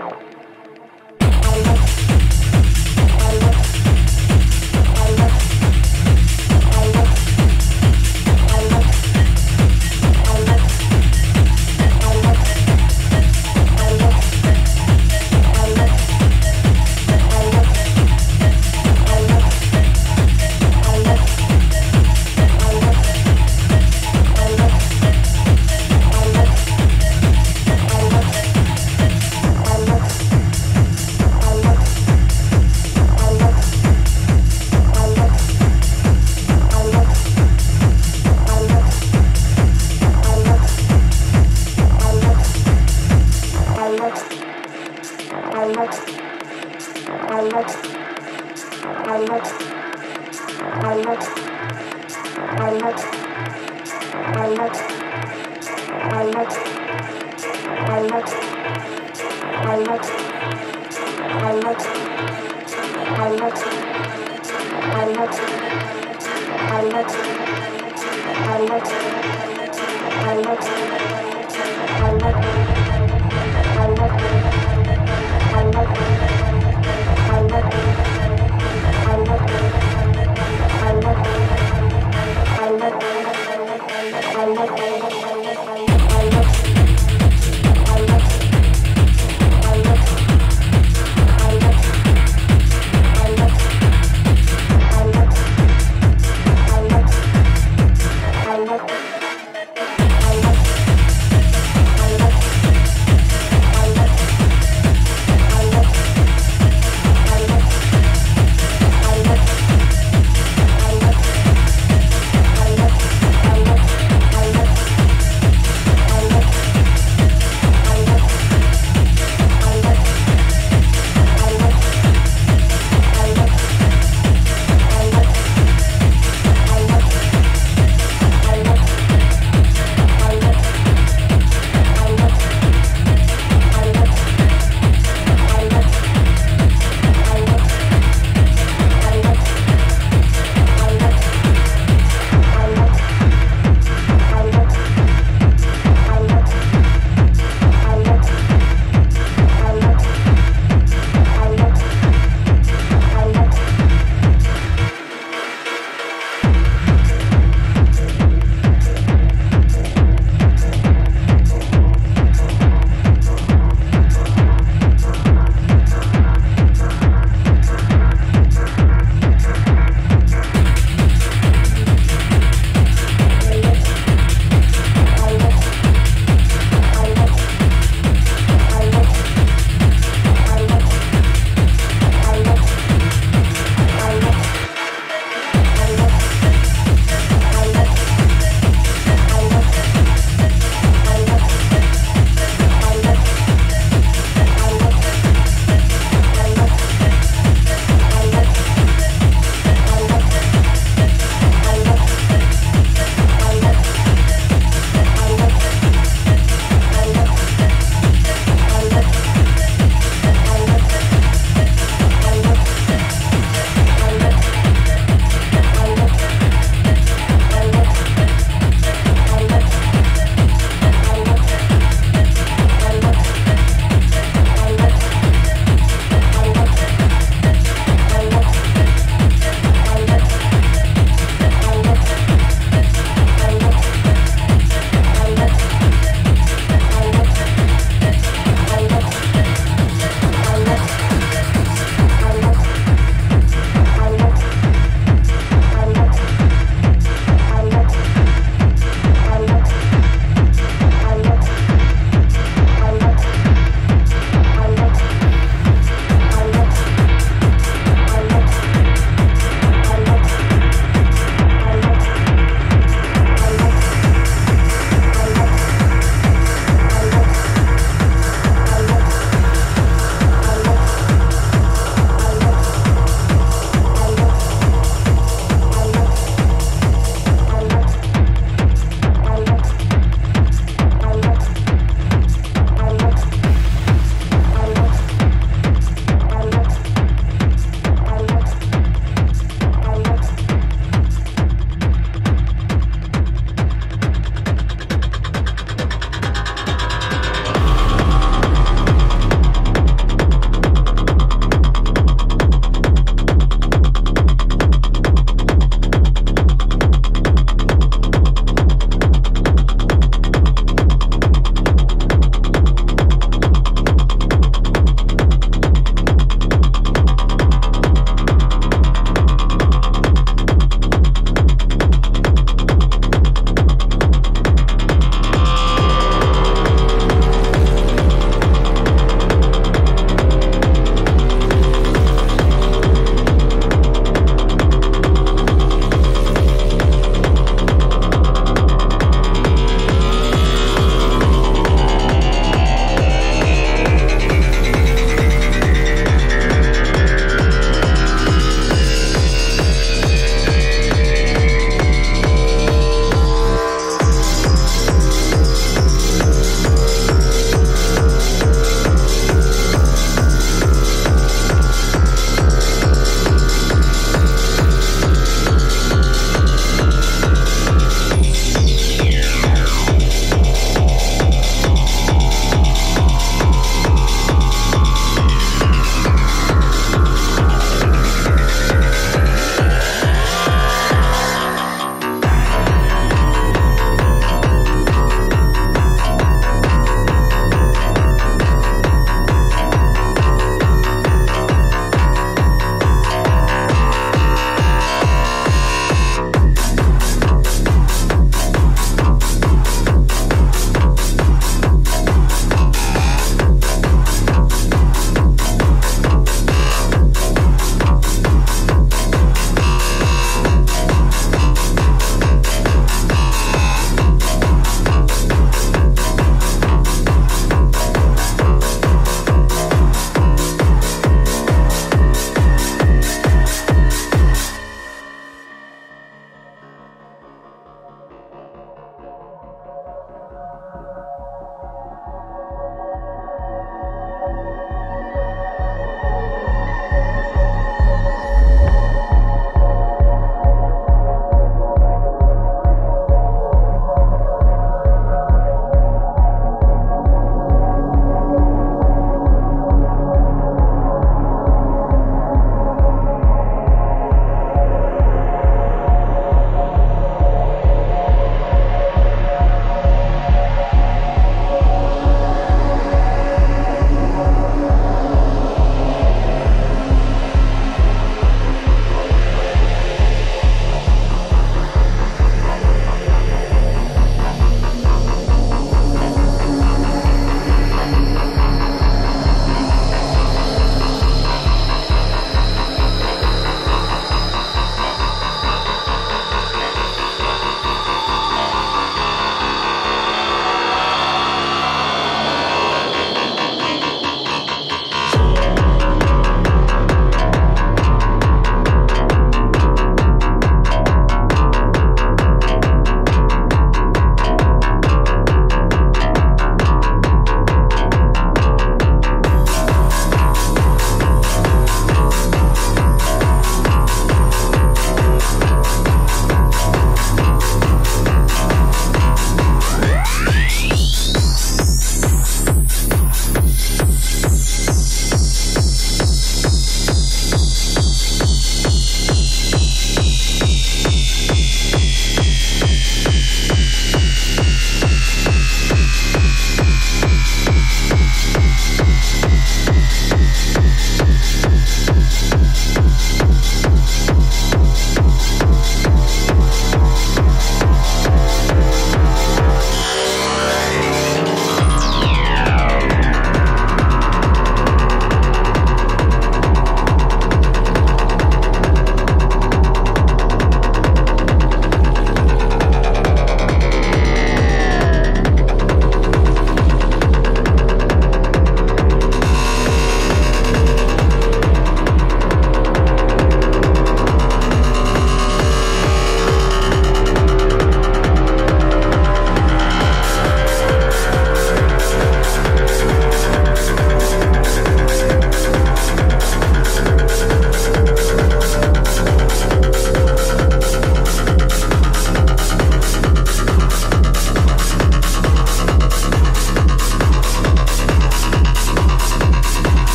Bye.